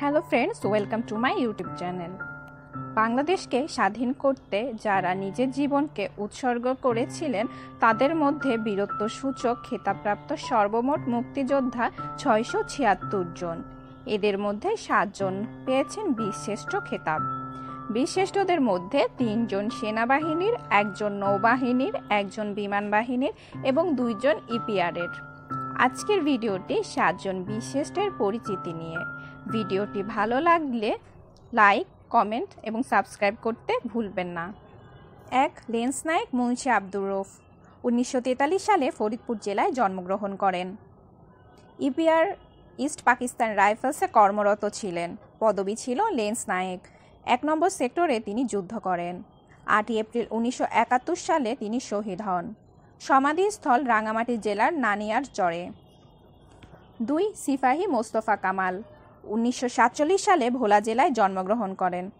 Hello friends welcome to my YouTube channel বাংলাদেশকে স্বাধীন করতে যারা নিজের জীবনকে উৎসর্গ করেছিলেন, তাদের মধ্যে বীরত্ব সূচক, খেতাবপ্রাপ্ত সর্বমোট মুক্তিযোদ্ধা ছয়শো ছিয়াত্তর জন। এদের মধ্যে সাতজন পেয়েছেন বীরশ্রেষ্ঠ খেতাব। বীরশ্রেষ্ঠদের মধ্যে তিনজন সেনাবাহিনীর একজন নৌবাহিনীর একজন বিমান বাহিনীর এবং দুইজন ইপিআরের। আজকের ভিডিওটি সাতজন বিশেষের পরিচিতি নিয়ে। ভিডিওটি ভালো লাগলে লাইক, কমেন্ট এবং সাবস্ক্রাইব করতে ভুলবেন না। এক লেন্স নায়ক মুন্সি আব্দুর রৌফ উনিশশো সালে ফরিদপুর জেলায় জন্মগ্রহণ করেন। ইপিআর ইস্ট পাকিস্তান রাইফেলসে কর্মরত ছিলেন। পদবি ছিল লেন্স নায়েক। এক নম্বর সেক্টরে তিনি যুদ্ধ করেন। আটই এপ্রিল উনিশশো একাত্তর সালে তিনি শহীদ হন। সমাধিস্থল রাঙামাটি জেলার নানিয়ার চরে। দুই সিপাহী মোস্তফা কামাল উনিশশো সাতচল্লিশ সালে ভোলা জেলায় জন্মগ্রহণ করেন।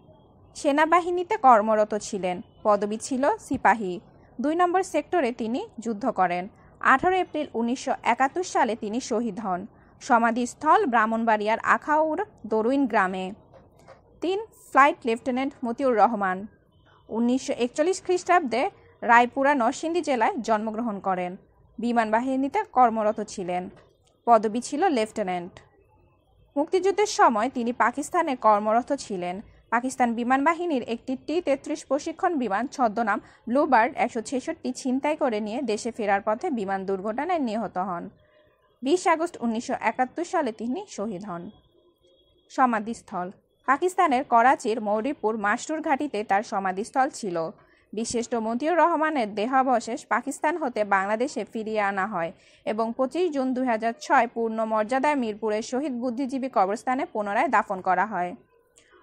সেনাবাহিনীতে কর্মরত ছিলেন। পদবি ছিল সিপাহী। দুই নম্বর সেক্টরে তিনি যুদ্ধ করেন। আঠারো এপ্রিল উনিশশো একাত্তর সালে তিনি শহীদ হন। সমাধিস্থল ব্রাহ্মণবাড়িয়ার আখাউর দরুইন গ্রামে। তিন, ফ্লাইট লেফটেন্যান্ট মতিউর রহমান। উনিশশো একচল্লিশ খ্রিস্টাব্দে রায়পুরা নরসিংদী জেলায় জন্মগ্রহণ করেন। বিমান বাহিনীতে কর্মরত ছিলেন। পদবি ছিল লেফটেন্যান্ট। মুক্তিযুদ্ধের সময় তিনি পাকিস্তানে কর্মরত ছিলেন। পাকিস্তান বিমান বাহিনীর একটি টি তেত্রিশ প্রশিক্ষণ বিমান ছদ্মনাম ব্লুবার্ড একশো ছেষট্টি ছিনতাই করে নিয়ে দেশে ফেরার পথে বিমান দুর্ঘটনায় নিহত হন। বিশ আগস্ট উনিশশো একাত্তর সালে তিনি শহীদ হন। সমাধিস্থল। পাকিস্তানের করাচির মৌরিপুর মাস্টুর ঘাটিতে তার সমাধিস্থল ছিল। বিশিষ্ট মতিউর রহমানের দেহাবশেষ পাকিস্তান হতে বাংলাদেশে ফিরিয়ে আনা হয় এবং পঁচিশ জুন দুই ছয় পূর্ণ মর্যাদায় মিরপুরের শহীদ বুদ্ধিজীবী কবরস্থানে পুনরায় দাফন করা হয়।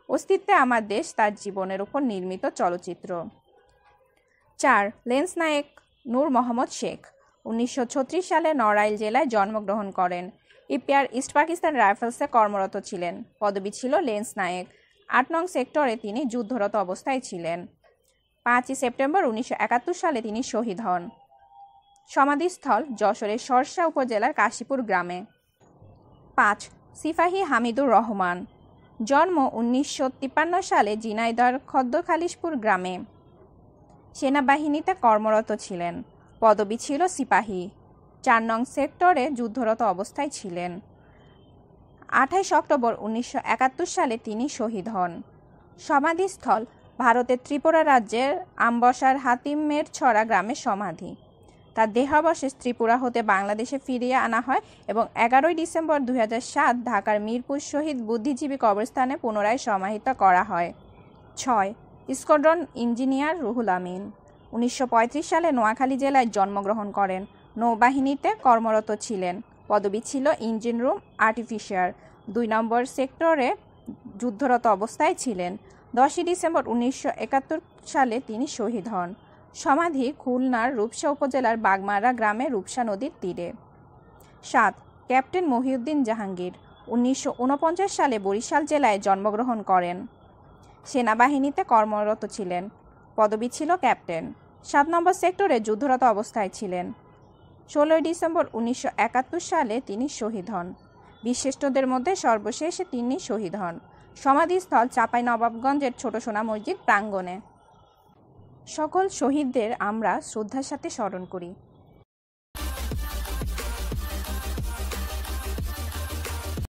অস্তিত্বে আমার দেশ তার জীবনের উপর নির্মিত চলচ্চিত্র। চার, লেন্স নায়েক নূর মোহাম্মদ শেখ উনিশশো ছত্রিশ সালে নড়াইল জেলায় জন্মগ্রহণ করেন। ইপিআর ইস্ট পাকিস্তান রাইফেলসে কর্মরত ছিলেন। পদবি ছিল লেন্স নায়েক। আট নং সেক্টরে তিনি যুদ্ধরত অবস্থায় ছিলেন। পাঁচই সেপ্টেম্বর উনিশশো একাত্তর সালে তিনি শহীদ হন। সমাধিস্থল যশোরের সরসা উপজেলার কাশীপুর গ্রামে। পাঁচ, সিফাহি হামিদুর রহমান। জন্ম উনিশশো সালে জিনাইদর খদ্দখালিশপুর গ্রামে। সেনাবাহিনীতে কর্মরত ছিলেন। পদবি ছিল সিপাহী। চার নং সেক্টরে যুদ্ধরত অবস্থায় ছিলেন। আঠাইশ অক্টোবর উনিশশো একাত্তর সালে তিনি শহীদ হন। সমাধিস্থল ভারতের ত্রিপুরা রাজ্যের আমবসার হাতিমের ছড়া গ্রামের সমাধি। তার দেহাবশেষ ত্রিপুরা হতে বাংলাদেশে ফিরিয়ে আনা হয় এবং এগারোই ডিসেম্বর দু সাত ঢাকার মিরপুর শহীদ বুদ্ধিজীবী কবরস্থানে পুনরায় সমাহিত করা হয়। ছয় স্কোয়াড্রন ইঞ্জিনিয়ার রুহুল আমিন। উনিশশো পঁয়ত্রিশ সালে নোয়াখালী জেলায় জন্মগ্রহণ করেন। নৌবাহিনীতে কর্মরত ছিলেন। পদবি ছিল ইঞ্জিন রুম আর্টিফিশিয়ার। দুই নম্বর সেক্টরে যুদ্ধরত অবস্থায় ছিলেন। দশই ডিসেম্বর উনিশশো একাত্তর সালে তিনি শহীদ হন। সমাধি খুলনার রূপসা উপজেলার বাগমারা গ্রামে রূপসা নদীর তীরে। সাত, ক্যাপ্টেন মহিউদ্দিন জাহাঙ্গীর উনিশশো ঊনপঞ্চাশ সালে বরিশাল জেলায় জন্মগ্রহণ করেন। সেনাবাহিনীতে কর্মরত ছিলেন। পদবি ছিল ক্যাপ্টেন। সাত নম্বর সেক্টরে যুদ্ধরত অবস্থায় ছিলেন। ষোলোই ডিসেম্বর উনিশশো একাত্তর সালে তিনি শহীদ হন। বিশিষ্টদের মধ্যে সর্বশেষে তিনি শহীদ হন। সমাধিস্থল চাপাই নবাবগঞ্জের ছোট সোনা মসজিদ প্রাঙ্গণে। সকল শহীদদের আমরা শ্রদ্ধার সাথে স্মরণ করি।